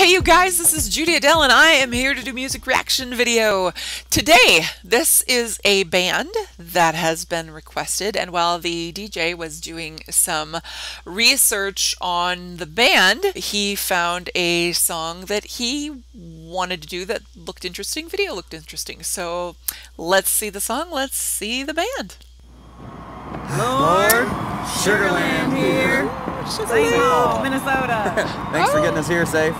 Hey you guys, this is Judy Adele and I am here to do music reaction video. Today, this is a band that has been requested and while the DJ was doing some research on the band, he found a song that he wanted to do that looked interesting, video looked interesting. So let's see the song, let's see the band. Lord, Sugarland here. St. Paul, Minnesota. Thanks for getting us here safe.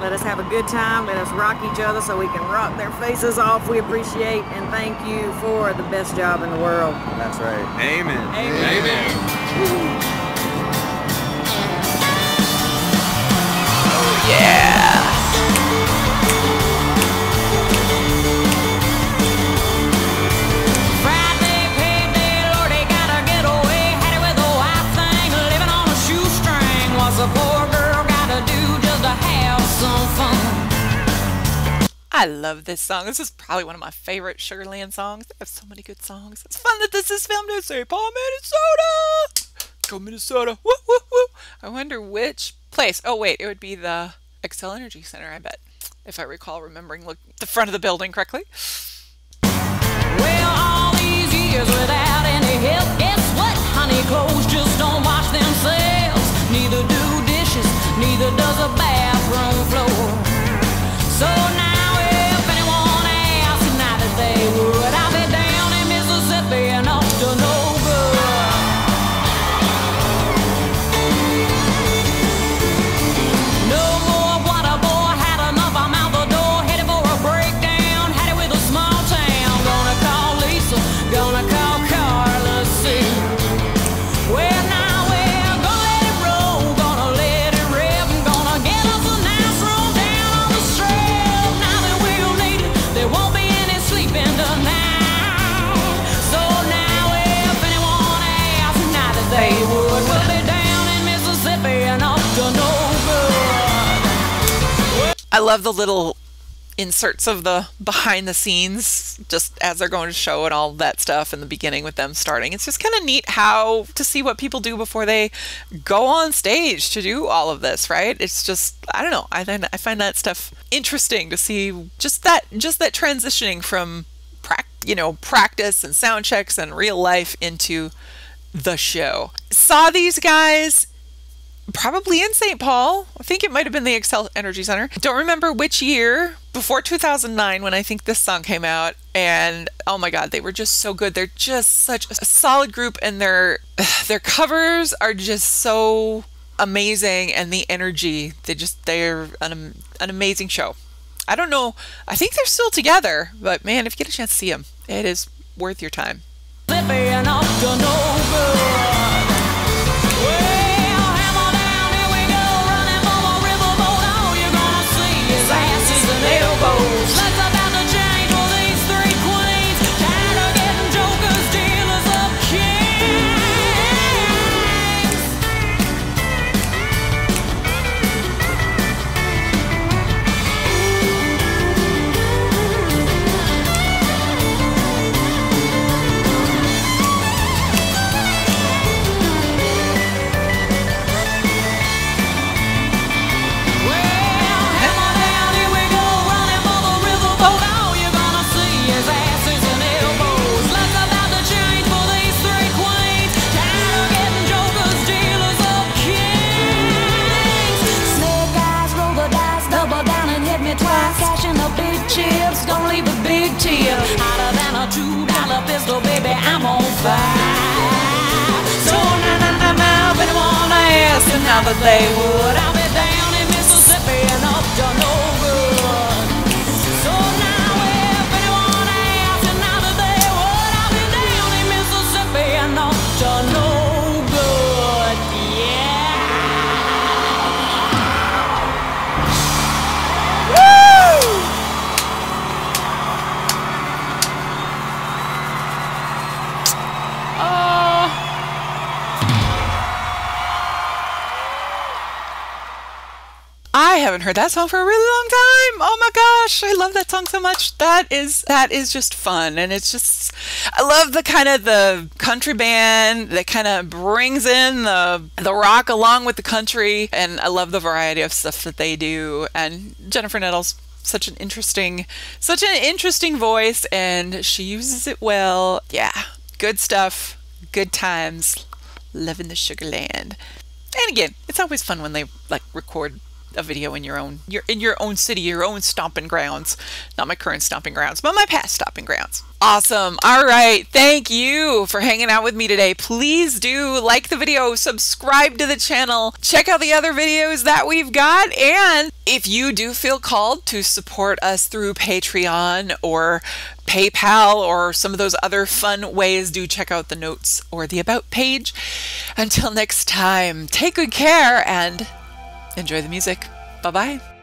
Let us have a good time. Let us rock each other so we can rock their faces off. We appreciate and thank you for the best job in the world. That's right. Amen. Amen. Amen. Yeah! I love this song. This is probably one of my favorite Sugarland songs. They have so many good songs. It's fun that this is filmed in St. Paul, Minnesota. Go Minnesota. Woo, woo, woo. I wonder which place. Oh, wait. It would be the Xcel Energy Center, I bet. If I recall remembering look the front of the building correctly. Well, all these years without any help, guess what? Honey, clothes just don't wash they would, down in Mississippi and to no good. I love the little inserts of the behind the scenes just as they're going to show and all that stuff in the beginning with them starting. It's just kind of neat how to see what people do before they go on stage to do all of this, right? It's just I don't know. I find I find that stuff interesting to see just that just that transitioning from you know practice and sound checks and real life into the show. Saw these guys probably in St. Paul. I think it might have been the Xcel Energy Center. Don't remember which year, before 2009 when I think this song came out and oh my god, they were just so good. They're just such a solid group and their their covers are just so amazing and the energy, they just they're an an amazing show. I don't know. I think they're still together, but man, if you get a chance to see them, it is worth your time. Fire. So now, now, now, now, if and now that they would, I haven't heard that song for a really long time. Oh my gosh, I love that song so much. That is that is just fun and it's just I love the kind of the country band that kind of brings in the the rock along with the country and I love the variety of stuff that they do and Jennifer Nettles such an interesting such an interesting voice and she uses it well. Yeah, good stuff. Good times. loving the Sugarland. And again, it's always fun when they like record a video in your own your in your own city, your own stomping grounds. Not my current stomping grounds, but my past stomping grounds. Awesome. All right. Thank you for hanging out with me today. Please do like the video, subscribe to the channel, check out the other videos that we've got, and if you do feel called to support us through Patreon or PayPal or some of those other fun ways, do check out the notes or the About page. Until next time, take good care and enjoy the music. Bye bye.